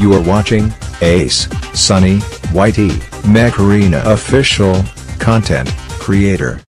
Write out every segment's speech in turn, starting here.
You are watching Ace, Sunny, YT, Macarena official, content creator.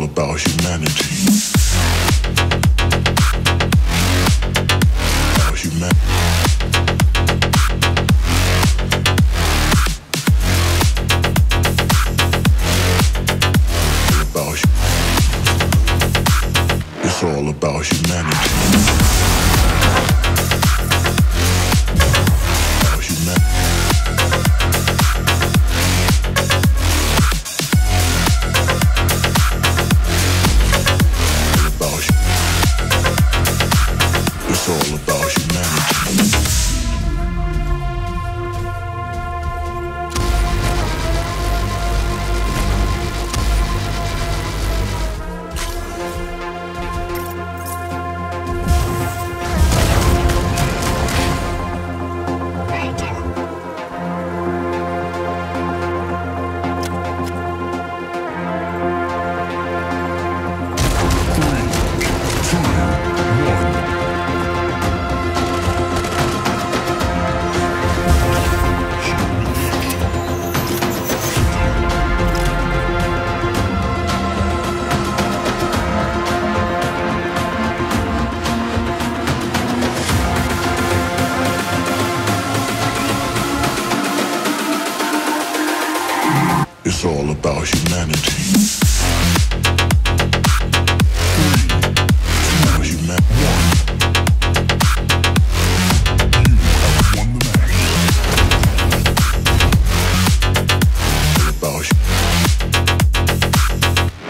all about humanity. About it's all about humanity.